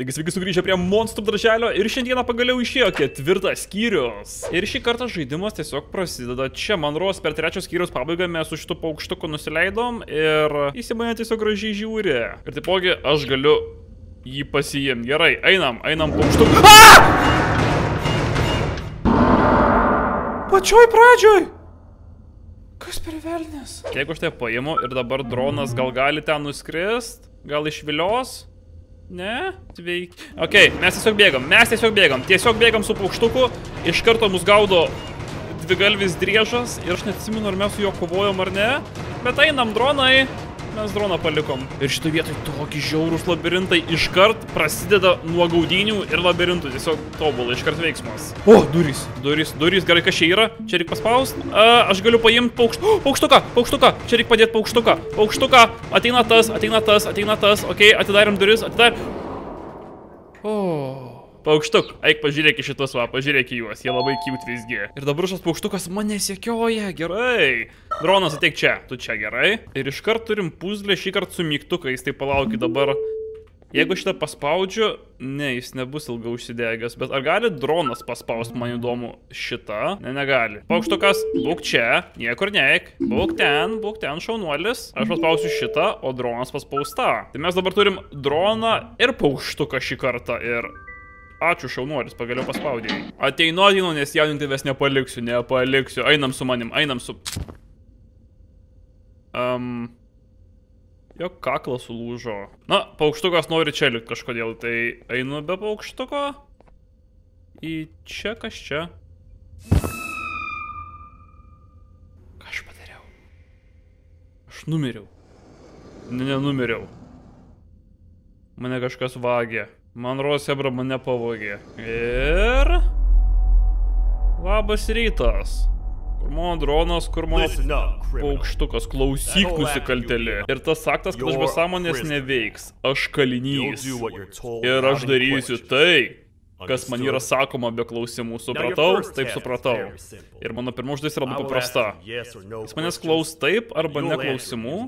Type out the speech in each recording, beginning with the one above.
Taigi sveiki sugrįžę prie monstrų darželio ir šiandieną pagaliau išėjo ketvirtas skyrius. Ir šį kartą žaidimas tiesiog prasideda čia. Man ruos per trečios skyrius pabaigą mes su šitu paukštuku nusileidom ir jis į mane tiesiog gražiai žiūri. Ir taipogi aš galiu jį pasiimti. Gerai, einam, einam paukštuku. Pačioj pradžioj! Kas per velnės? Jeigu aš tai paimu ir dabar dronas gal gali ten nuskrist, gal išvilios? Ne? Sveiki. Ok, mes tiesiog bėgam, mes tiesiog bėgam. Tiesiog bėgam su paukštuku, iš karto mus gaudo dvigalvis driežas ir aš neatsimenu, ar mes su juo kovojom ar ne. Bet einam dronai. Mes droną palikom. Ir šitoje vietoje tokie žiaurūs labirintai iškart prasideda nuo gaudinių ir labirintų. Tiesiog tobulai, iškart veiksmas. O, durys, durys, durys, gerai, kas čia yra? Čia reikia paspausti. Aš galiu paimti paukšt... oh, paukštuką, paukštuką. Čia reikia padėti paukštuką. Paukštuką. Ateina tas, ateina tas, ateina tas. Ok, atidarėm duris, atidarėm. O. Paukštuk, eik pažiūrėk į šitus, va, pažiūrėk į juos, jie labai cute visgi. Ir dabar šis paukštukas mane sekioja, gerai. Dronas ateik čia, tu čia gerai. Ir iškart turim puzlę šį kartą su mygtukais, tai palaukit dabar. Jeigu šitą paspaudžiu, ne, jis nebus ilgai užsidegęs, bet ar gali dronas paspausti, man įdomu, šitą? Ne, negali. Paukštukas, būk čia, niekur neik, būk ten, būk ten, šaunuolis. Aš paspausiu šitą, o dronas paspausta. Tai mes dabar turim droną ir paukštuką šį kartą ir... Ačiū šaunuolis, pagaliau paspaudėjai. Ateinu, ateinu, nes jauninti tavęs nepaliksiu, nepaliksiu. Einam su manim, einam su... Um, jo kaklas sulūžo. Na, paukštukas nori čia likti kažkodėl, tai einu be paukštuko. Į čia, kas čia. Ką aš padariau? Aš numiriau. Ne, nenumiriau. Mane kažkas vagė. Man Rosebra mane pavogė. Ir... Labas rytas. Kur mano dronas, kur mano paukštukas, klausyk nusikaltelė. Ir tas aktas, kad aš be sąmonės neveiks. Aš kalinys. Ir aš darysiu tai, kas man yra sakoma be klausimų. Supratau? Taip supratau. Ir mano pirma užduotis yra labai paprasta. Jis manęs klaus taip arba neklausimų.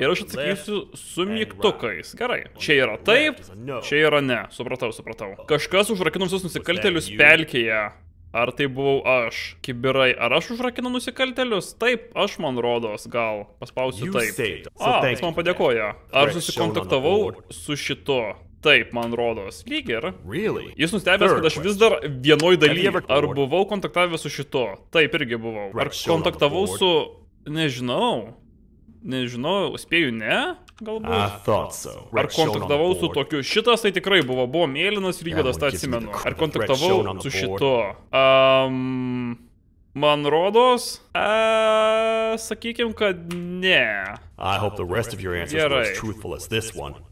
Ir aš atsakysiu su mygtukais. Gerai. Čia yra taip, čia yra ne. Supratau, supratau. Kažkas užrakino visus nusikaltelius pelkėje. Ar tai buvau aš? Kibirai, ar aš užrakinau nusikaltelius? Taip, aš man rodos, gal. Paspausiu taip. A, jis man padėkoja. Ar susikontaktavau su šito? Taip, man rodos. Lyg ir. Jis nustebęs, kad aš vis dar vienoj daly. Ar buvau kontaktavęs su šito? Taip, irgi buvau. Ar kontaktavau su... Nežinau. Nežinau, spėju ne, galbūt. So. Ar kontaktavau su tokiu? Šitas tai tikrai buvo, buvo mėlynas ir juodas, tą atsimenu. Ar kontaktavau su šito? Um, man rodos, uh, sakykim, kad ne. Gerai.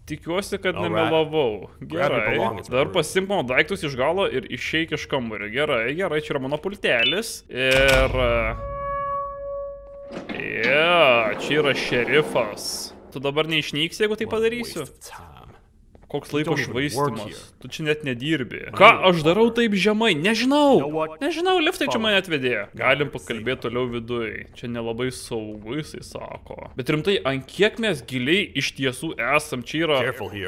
Tikiuosi, kad nemelavau. Gerai. Dar pasimk mano daiktus iš galo ir išeik iš kambario. Gerai, gerai, čia yra mano pultelis. Ir... Uh, Ja, čia yra šerifas. Tu dabar neišnyks, jeigu tai padarysiu. Koks laiko švaistimas. Tu čia net nedirbi. Ką aš darau taip žemai? Nežinau. Nežinau, liftai čia mane atvedė. Galim pakalbėti toliau viduje. Čia nelabai saugu, jisai sako. Bet rimtai, ant kiek mes giliai iš tiesų esam, čia yra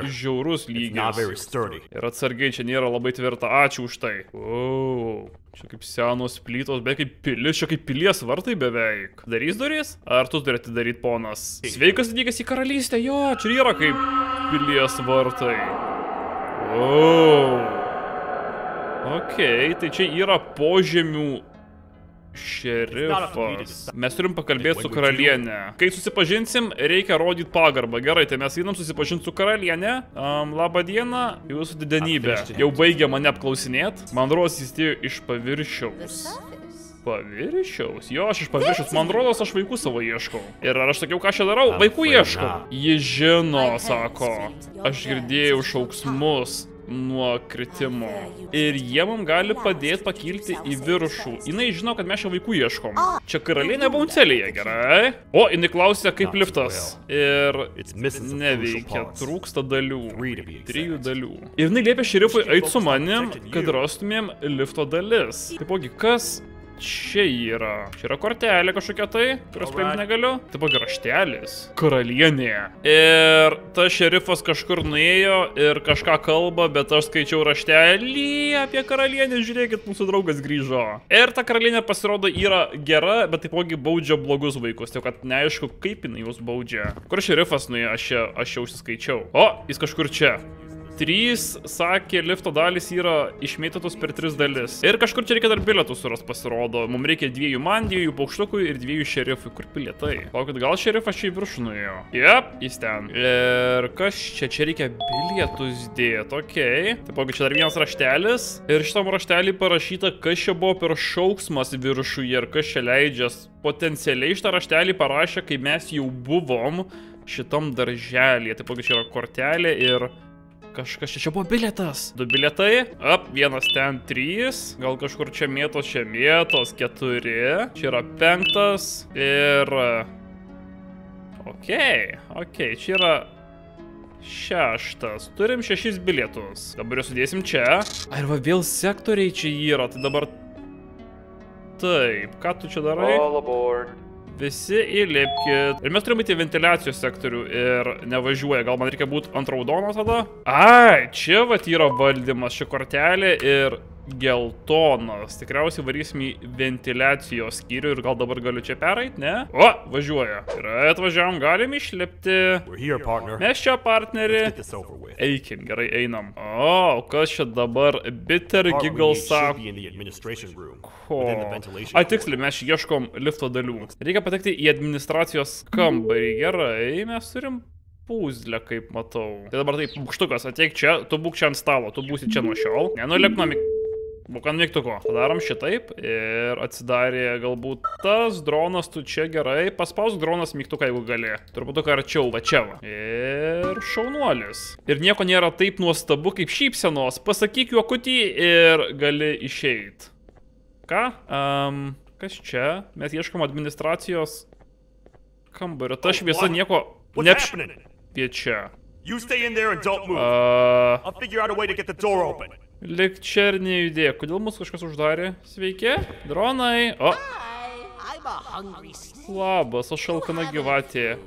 žiaurus lygis. Ir atsargiai, čia nėra labai tvirta. Ačiū už tai. Wow. Čia kaip senos plytos, beveik kaip pilis, čia kaip pilies vartai beveik. Darys durys? Ar tu turėtum daryti ponas? Sveikas atvykęs į karalystę, jo, čia yra kaip pilies vartai. O. Ok, tai čia yra požemių šerifas. Mes turim pakalbėti su karalienė. Kai susipažinsim, reikia rodyti pagarbą. Gerai, tai mes einam susipažinti su karalienė. Um, labą dieną, jūsų didenybė. Jau baigė mane apklausinėti. Man rodos, jis tėjo iš paviršiaus. Paviršiaus? Jo, aš iš paviršiaus. Man rodos, aš vaikų savo ieškau. Ir ar aš sakiau, ką aš čia darau? Vaikų ieškau. Ji žino, sako. Aš girdėjau šauksmus nuo kritimo. Ir jie mums gali padėti pakilti į viršų. Jis žino, kad mes čia vaikų ieškom. Čia karalienė Bauncelėje, gerai? O, jinai klausia, kaip liftas. Ir neveikia, trūksta dalių. Trijų dalių. Ir jinai liepia šerifui eiti su manim, kad rastumėm lifto dalis. Taipogi, kas čia yra? Čia yra kortelė kažkokia tai, kurios paimti negaliu. Taip pat raštelis. Karalienė. Ir tas šerifas kažkur nuėjo ir kažką kalba, bet aš skaičiau raštelį apie karalienę, žiūrėkit, mūsų draugas grįžo. Ir ta karalienė pasirodo yra gera, bet taipogi baudžia blogus vaikus, tai kad neaišku, kaip jinai jūs baudžia. Kur šerifas nuėjo, aš, aš jau užsiskaičiau. O, jis kažkur čia. Trys, sakė, lifto dalys yra išmėtytos per tris dalis. Ir kažkur čia reikia dar bilietų suras pasirodo. Mums reikia dviejų man, dviejų paukštukų ir dviejų šerifui. Kur bilietai? Laukit, gal šerifas čia į viršų nuėjo? Jep, jis ten. Ir kas čia? Čia reikia bilietus dėti, okei. Okay. Taipogi čia dar vienas raštelis. Ir šitam raštelį parašyta, kas čia buvo per šauksmas viršuje ir kas čia leidžias. Potencialiai šitą raštelį parašė, kai mes jau buvom šitam darželėje. Taipogi čia yra kortelė ir... Kažkas čia, čia buvo bilietas. Du bilietai. Ap, vienas ten trys. Gal kažkur čia mėtos, čia mėtos, keturi. Čia yra penktas. Ir... Okei, okei, čia yra šeštas. Turim šešis bilietus. Dabar juos sudėsim čia. Ar va vėl sektoriai čia yra, tai dabar... Taip, ką tu čia darai? All aboard. Visi įlipkit. Ir mes turime į ventiliacijos sektorių ir nevažiuoja. Gal man reikia būti ant raudono tada? Ai, čia vat yra valdymas, ši kortelė ir geltonas. Tikriausiai varysim į ventiliacijos skyrių ir gal dabar galiu čia pereit, ne? O, važiuoja. Ir atvažiavam, galim išlipti. Here. Mes čia with. Eikim, gerai, einam. O, kas čia dabar? Bitter Giggle sako. Ko? Within the ventilation A, port. tiksliai, mes ieškom lifto dalių. Reikia patekti į administracijos kambarį. Gerai, mes turim pūzlę, kaip matau. Tai dabar taip, bukštukas, ateik čia, tu būk čia ant stalo, tu būsi čia nuo šiol. Nenulėk ant mygtuko. Padarom šitaip ir atsidarė galbūt tas dronas, tu čia gerai. Paspausk dronas mygtuką, jeigu gali. Turbūt arčiau, va čia va. Ir šaunuolis. Ir nieko nėra taip nuostabu kaip šypsenos. Pasakyk juokutį ir gali išeit. Ką? Um, kas čia? Mes ieškom administracijos kambario. Ta Oh, šviesa nieko neapšviečia. You stay in there and don't move. Uh, I'll figure out a way to get the door open. Lik čia ir nejudėk. Kodėl mūsų kažkas uždarė? Sveiki, dronai. O, labas, aš alkana gyvatė.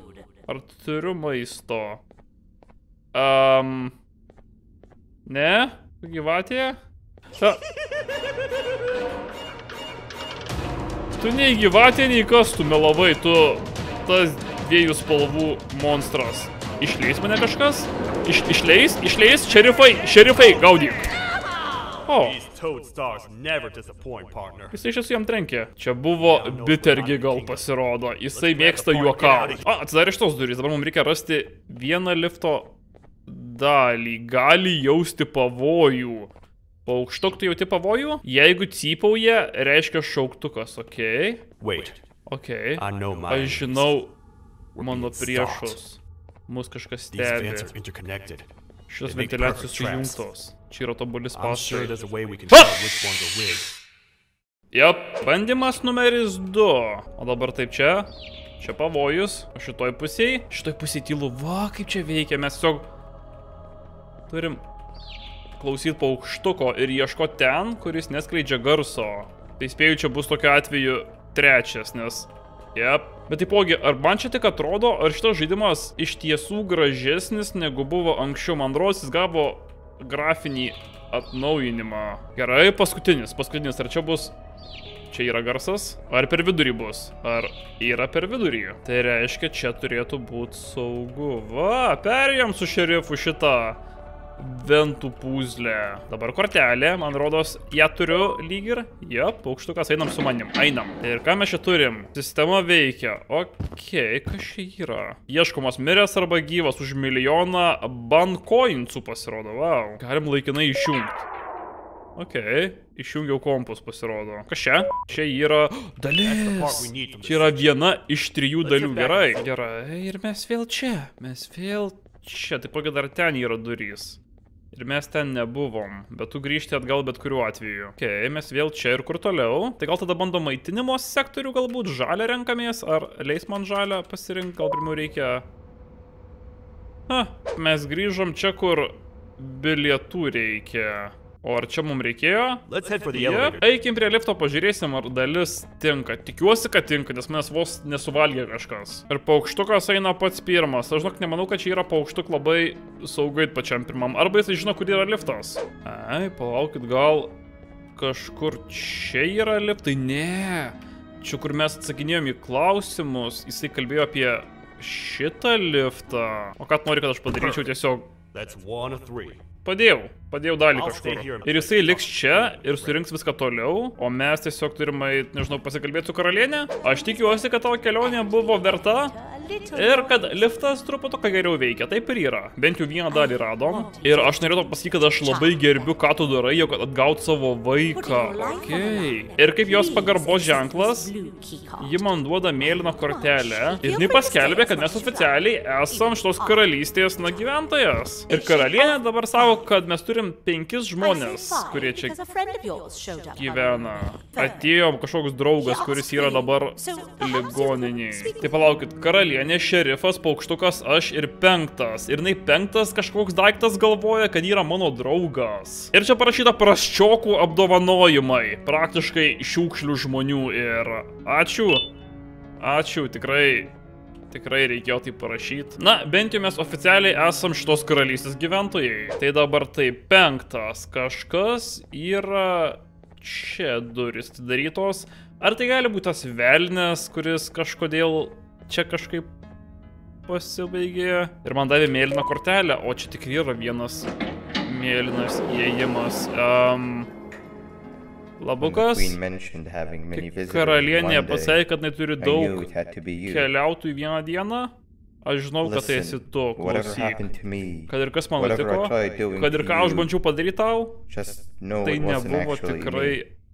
Ar turiu maisto? Um, ne? Gyvatė? Ta... Tu nei gyvatė, nei kas tu melavai, tu tas dviejų spalvų monstras. Išleis mane kažkas? Iš, išleis? Išleis? Šerifai, šerifai, gaudyk. O, These toad stars never disappoint, partner. jisai iš tiesų jam trenkė. Čia buvo Bittergi gal pasirodo. Jisai mėgsta juokauti. O, atsidarė šitos durys. Dabar mums reikia rasti vieną lifto dalį. Gali jausti pavojų. Paukštok, tu jauti pavojų? Jeigu cypauja, reiškia šauktukas, okei. Okay. Wait, Okei. I know my Aš žinau mano priešus. Mus kažkas These stebi. vents are interconnected. Šios ventiliacijos sujungtos. Čia yra tobuli I'm sure spąstai. there's a way we can tell which ones are rigged. Jap, bandymas numeris 2. O dabar taip čia. Čia pavojus. O šitoj pusėj. Šitoj pusėj tylu. Va, kaip čia veikia. Mes tiesiog turim klausyti paukštuko ir ieškoti ten, kuris neskleidžia garso. Tai spėju, čia bus tokiu atveju trečias, nes... Jep. Bet taipogi, ar man čia tik atrodo, ar šitas žaidimas iš tiesų gražesnis negu buvo anksčiau. Man rodos, jis gavo grafinį atnaujinimą. Gerai, paskutinis, paskutinis. Ar čia bus Čia yra garsas? Ar per vidurį bus? Ar yra per vidurį? Tai reiškia, čia turėtų būti saugu. Va, perėjom su šerifu šitą ventų pūzlę. Dabar kortelė, man rodos, ją turiu lyg ir. Jo, paukštukas, einam su manim, einam. Ir ką mes čia turim? Sistema veikia. Okei, kas čia yra? Ieškomas miręs arba gyvas už milijoną bankoinsų pasirodo. Wow. Galim laikinai išjungti. Ok, išjungiau kompus pasirodo. Kas čia? Čia yra dalis. Čia yra viena iš trijų dalių. Gerai. Gerai, ir mes vėl čia. Mes vėl čia. Taipogi dar ten yra durys. Ir mes ten nebuvom, bet tu grįžti atgal bet kuriuo atveju. Ok, mes vėl čia ir kur toliau. Tai gal tada bandom maitinimo sektorių galbūt žalę renkamės, ar leis man žalę pasirinkti, gal pirmiau reikia... Ha, mes grįžom čia, kur bilietų reikia. O ar čia mums reikėjo? Yep. Eikim prie lifto, pažiūrėsim, ar dalis tinka. Tikiuosi, kad tinka, nes manęs vos nesuvalgė kažkas. Ir paukštukas eina pats pirmas. Aš žinok, nemanau, kad čia yra paukštuk labai saugai pačiam pirmam. Arba jisai žino, kur yra liftas. Ai, palaukit, gal kažkur čia yra liftai? Ne. Čia, kur mes atsakinėjom į klausimus, jisai kalbėjo apie šitą liftą. O ką nori, kad aš padaryčiau tiesiog. Padėjau, padėjau dalį kažkur. Ir jisai liks čia ir surinks viską toliau, o mes tiesiog turime, nežinau, pasikalbėti su karalienė. Aš tikiuosi, kad tavo kelionė buvo verta ir kad liftas truputoką geriau veikia. Taip ir yra. Bent jau vieną dalį radom. Ir aš norėjau pasakyti, kad aš labai gerbiu, ką tu darai, jog atgaut savo vaiką. Okay. Ir kaip jos pagarbos ženklas, Ji man duoda mėlyną kortelę ir jinai paskelbė, kad mes oficialiai esam šitos karalystės na gyventojas. Ir karalienė dabar savo, kad mes turim penkis žmonės, kurie čia gyvena. Atėjo kažkoks draugas, kuris yra dabar ligoniniai. Tai palaukit, karalienė, šerifas, paukštukas, aš ir penktas. Ir jinai penktas kažkoks daiktas galvoja, kad yra mano draugas. Ir čia parašyta prasčiokų apdovanojimai. Praktiškai šiukšlių žmonių ir ačiū. Ačiū, tikrai. Tikrai reikėjo tai parašyti. Na, bent jau mes oficialiai esam šitos karalystės gyventojai. Tai dabar tai penktas kažkas yra čia duris atidarytos. Ar tai gali būti tas velnės, kuris kažkodėl čia kažkaip pasibaigė ir man davė mėlyną kortelę, o čia tik yra vienas mėlynas įėjimas. Um, labukas. Karalienė pasakė, kad neturi I knew daug you. keliautojų vieną dieną, aš žinau, kad tai esi tu, klausyk. Kad ir kas man nutiko, kad ir ką aš bandžiau padaryti tau, tai nebuvo tikrai.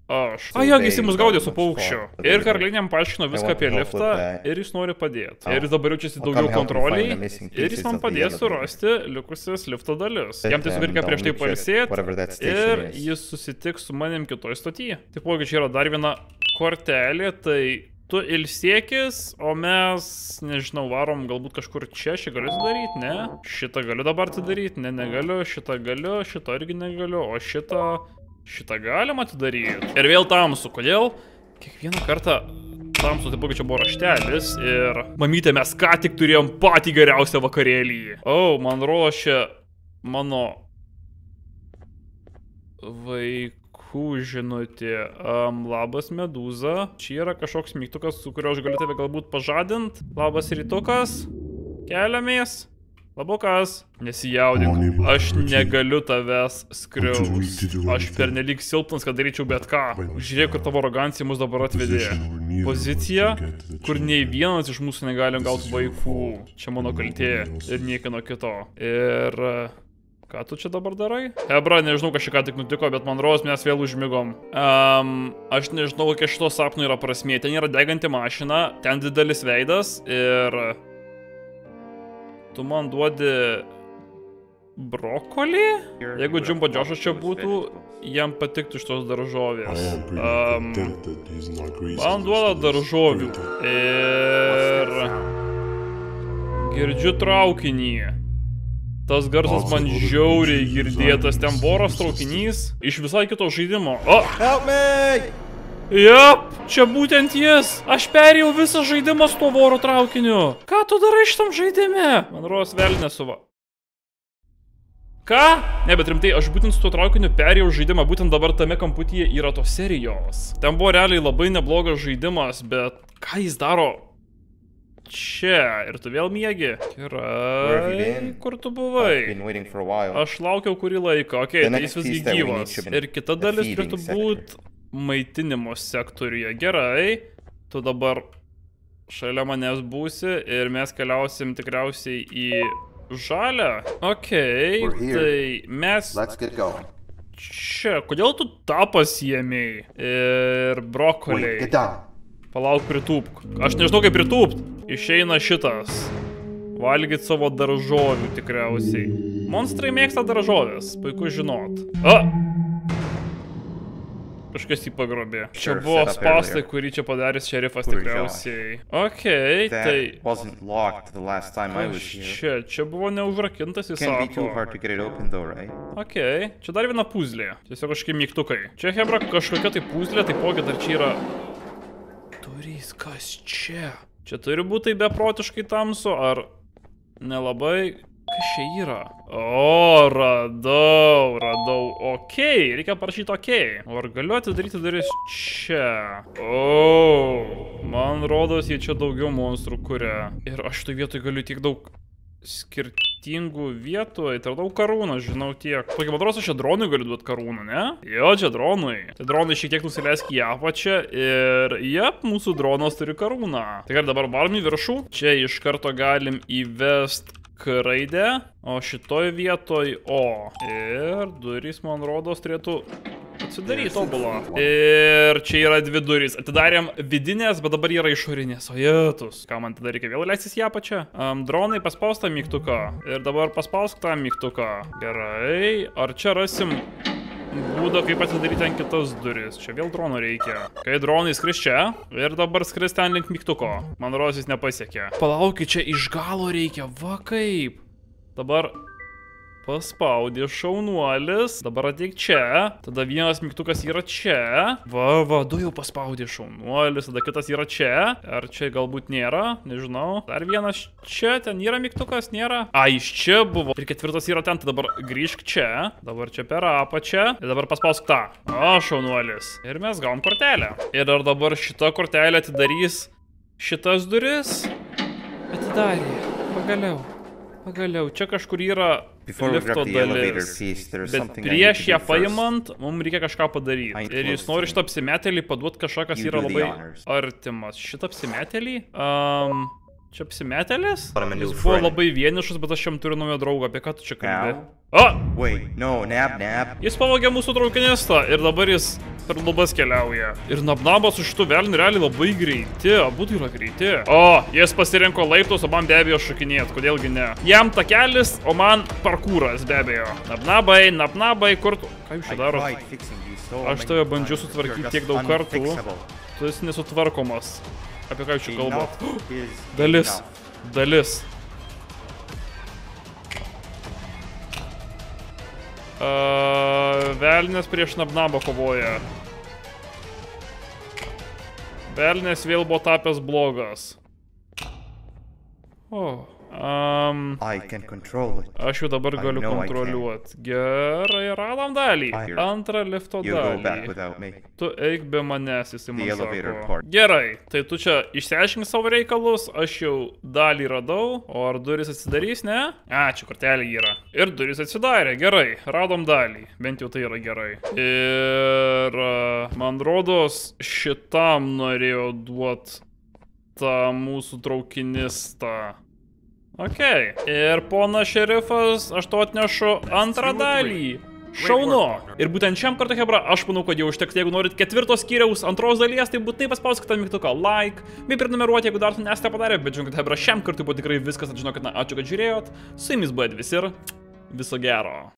Aš. A, jo, jis they mus gaudė su paukščiu. Ir the karalienėm paaiškino viską apie liftą ir jis nori padėti. Ir jis dabar jaučiasi daugiau kontroliai ir jis man padės surasti likusias lifto dalis. Jam tiesiog reikia prieš tai station ir is. jis susitiks su manim kitoj stotyje. Taipogi čia yra dar viena kortelė, tai tu ilsiekis, o mes, nežinau, varom galbūt kažkur čia, šį galiu atidaryti, ne? Šitą galiu dabar atidaryti, ne, negaliu, šitą galiu, šitą irgi negaliu, o šitą, šitą galima atidaryti. Ir vėl tamsu, kodėl? Kiekvieną kartą tamsu, taipogi čia buvo raštelis ir mamytė, mes ką tik turėjom patį geriausią vakarėlį. O, oh, man ruošia mano Vaikų žinutė. Um, labas medūza. Čia yra kažkoks mygtukas, su kuriuo aš galiu tave galbūt pažadint. Labas rytukas. Keliamės. Labukas. Nesijaudink. Aš negaliu tavęs skriaus. Aš pernelyg silpnas, kad daryčiau bet ką. Žiūrėk, kur tavo arogancija mus dabar atvedė. Pozicija, kur nei vienas iš mūsų negalim gauti vaikų. Čia mano kaltė ir niekino kito. Ir... Ką tu čia dabar darai? Hebra, nežinau, čia ką tik nutiko, bet man rodos mes vėl užmigom. Um, aš nežinau, kokia šito sapno yra prasmė. Ten yra deganti mašina, ten didelis veidas ir... Tu man duodi... Brokolį? Jeigu Jumbo Džošas čia būtų, jam patiktų šitos daržovės. Um, man duoda daržovių. Ir... Girdžiu traukinį. Tas garsas man žiauriai girdėtas, ten boros traukinys iš visai kito žaidimo. O, Help me! Jap, čia būtent jis. Aš perėjau visą žaidimą su tuo voro traukiniu. Ką tu darai šitam žaidime? Man ros vėl nesuva. Ką? Ne, bet rimtai, aš būtent su tuo traukiniu perėjau žaidimą, būtent dabar tame kamputyje yra tos serijos. Ten buvo realiai labai neblogas žaidimas, bet ką jis daro čia? Ir tu vėl miegi? Gerai, kur tu buvai? Aš laukiau kurį laiką, okei, okay, tai jis visgi gyvas. Ir kita dalis turėtų būti maitinimo sektoriuje. Gerai, tu dabar šalia manęs būsi ir mes keliausim tikriausiai į žalę. Here. tai mes Let's get going. čia. Kodėl tu tą pasiemiai? Ir brokoliai. Palauk, pritūpk. Aš nežinau, kaip pritūpt. Išeina šitas. Valgyt savo daržovių tikriausiai. Monstrai mėgsta daržovės, puiku žinot. A! Kažkas jį pagrobė. Čia buvo spastai, kurį čia padaręs šerifas tikriausiai. Ok, That tai... Čia, čia buvo neužrakintas, jis Can't be too sako. hard to get it open though, right? Ok, čia dar viena puzlė. Tiesiog kažkokie mygtukai. Čia Hebra kažkokia tai puzlė, taipogi dar čia yra... Durys, kas čia? Čia turi būti beprotiškai tamsu, ar nelabai... Kas čia yra? O, radau, radau. Ok, reikia parašyti ok. O ar galiu atidaryti duris čia? O, man rodos, jie čia daugiau monstrų kuria. Ir aš šitoj vietoj galiu tiek daug skirtingų vietų, tai daug karūnų, žinau tiek. Tokį man atrodo, aš čia dronui galiu duoti karūną, ne? Jo, čia dronui. Tai dronai šiek tiek nusileisk į apačią ir, jep, mūsų dronas turi karūną. Tai gal dabar varom į viršų. Čia iš karto galim įvest raidę, o šitoj vietoj O. Ir durys, man rodos, turėtų atsidaryti tobulą. Ir čia yra dvi durys. Atidarėm vidinės, bet dabar yra išorinės. O jėtus. Ką man tada reikia vėl leistis į apačią? Um, dronai paspaus tą mygtuką. Ir dabar paspausk tą mygtuką. Gerai. Ar čia rasim būdą, kaip atidaryti ant kitas duris. Čia vėl drono reikia. Kai dronai skris čia ir dabar skris ten link mygtuko. Man rodos jis nepasiekė. Palaukit, čia iš galo reikia. Va kaip. Dabar paspaudė šaunuolis. Dabar ateik čia. Tada vienas mygtukas yra čia. Va, va, du jau paspaudė šaunuolis. Tada kitas yra čia. Ar čia galbūt nėra? Nežinau. Dar vienas čia. Ten yra mygtukas, nėra. A, iš čia buvo. Ir ketvirtas yra ten. Tai dabar grįžk čia. Dabar čia per apačią. Ir dabar paspausk tą. O, šaunuolis. Ir mes gavom kortelę. Ir ar dabar šita kortelė atidarys šitas duris? Atidarė. Pagaliau. Pagaliau. Čia kažkur yra lifto dalis. Bet prieš ją paimant, mums reikia kažką padaryti. Ir jis nori šitą apsimetelį paduoti kažką, kas yra labai artimas. Šitą apsimetelį? Um, čia apsimetelis? Jis buvo labai vienišas, bet aš jam turiu naują draugą. Apie ką tu čia kalbė? O! Wait, no, nab nab. Jis pavogė mūsų traukinistą ir dabar jis per lubas keliauja. Ir Nabnabas su šitu velniu realiai labai greiti, abu tai yra greiti. O, jis pasirinko laiptus, o man be abejo šokinėt, kodėlgi ne. Jam takelis, o man parkūras be abejo. Nabnabai, nabnabai, kur tu... Ką jūs čia darot? Aš tave You're sutvarkyti tiek daug kartų. Tu esi nesutvarkomas. Apie ką jūs čia kalbat? Dalis. Dalis. Uh, velnės prieš Nabnabą kovoja. Velnės vėl buvo tapęs blogas. O. Um, aš jau dabar galiu kontroliuoti. Gerai, radom dalį. Antrą lifto dalį. Tu eik be manęs, sako. part. Gerai, tai tu čia išsiaiškink savo reikalus, aš jau dalį radau, o ar duris atsidarys, ne? A, čia kortelė yra. Ir duris atsidarė, gerai, radom dalį, bent jau tai yra gerai. Ir a, man rodos, šitam norėjau duot tą mūsų traukinistą. Ok, ir pona šerifas, aš to atnešu antrą dalį. Šaunu. Ir būtent šiam kartui, Hebra, aš manau, kad jau užteks, jeigu norit ketvirtos skyriaus antros dalies, tai būtinai paspauskite mygtuką like, bei prenumeruoti, jeigu dar to nesate padarę, bet žinokit, Hebra, šiam kartui buvo tikrai viskas, žinokit, na, ačiū, kad žiūrėjot, su jumis buvo Edvis ir viso gero.